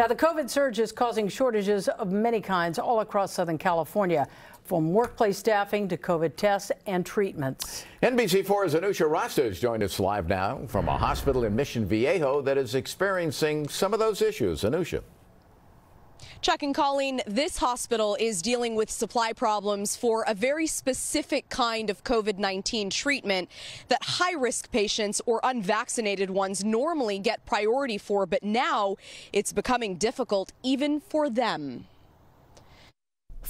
Now, the COVID surge is causing shortages of many kinds all across Southern California, from workplace staffing to COVID tests and treatments. NBC4's Anusha Rasta has joined us live now from a hospital in Mission Viejo that is experiencing some of those issues. Anusha. Chuck and Colleen, this hospital is dealing with supply problems for a very specific kind of COVID 19 treatment that high risk patients or unvaccinated ones normally get priority for, but now it's becoming difficult even for them.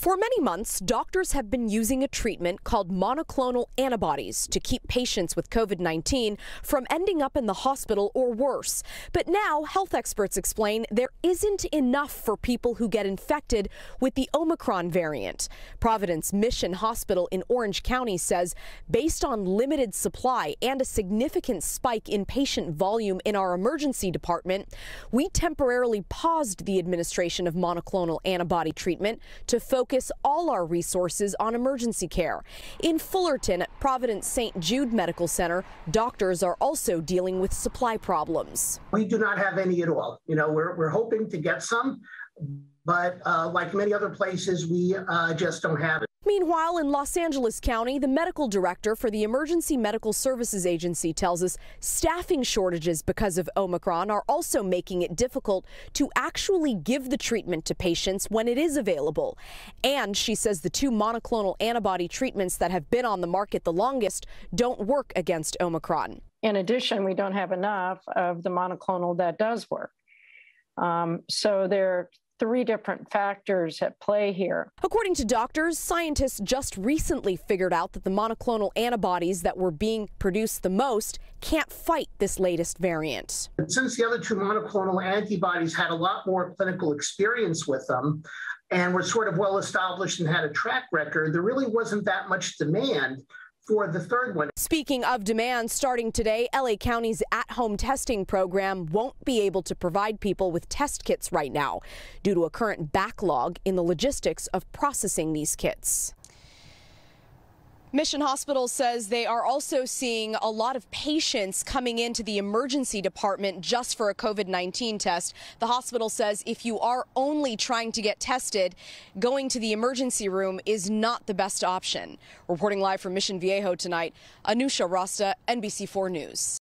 For many months, doctors have been using a treatment called monoclonal antibodies to keep patients with COVID 19 from ending up in the hospital or worse. But now, health experts explain there isn't enough for people who get infected with the Omicron variant. Providence Mission Hospital in Orange County says, based on limited supply and a significant spike in patient volume in our emergency department, we temporarily paused the administration of monoclonal antibody treatment to focus focus all our resources on emergency care. In Fullerton at Providence St. Jude Medical Center, doctors are also dealing with supply problems. We do not have any at all. You know, we're, we're hoping to get some, but uh, like many other places, we uh, just don't have it. Meanwhile, in Los Angeles County, the medical director for the Emergency Medical Services Agency tells us staffing shortages because of Omicron are also making it difficult to actually give the treatment to patients when it is available. And she says the two monoclonal antibody treatments that have been on the market the longest don't work against Omicron. In addition, we don't have enough of the monoclonal that does work. Um, so there three different factors at play here. According to doctors, scientists just recently figured out that the monoclonal antibodies that were being produced the most can't fight this latest variant. Since the other two monoclonal antibodies had a lot more clinical experience with them, and were sort of well established and had a track record, there really wasn't that much demand for the third one. Speaking of demand, starting today, LA County's at home testing program won't be able to provide people with test kits right now due to a current backlog in the logistics of processing these kits. Mission Hospital says they are also seeing a lot of patients coming into the emergency department just for a COVID 19 test. The hospital says if you are only trying to get tested, going to the emergency room is not the best option. Reporting live from Mission Viejo tonight, Anusha Rasta, NBC4 News.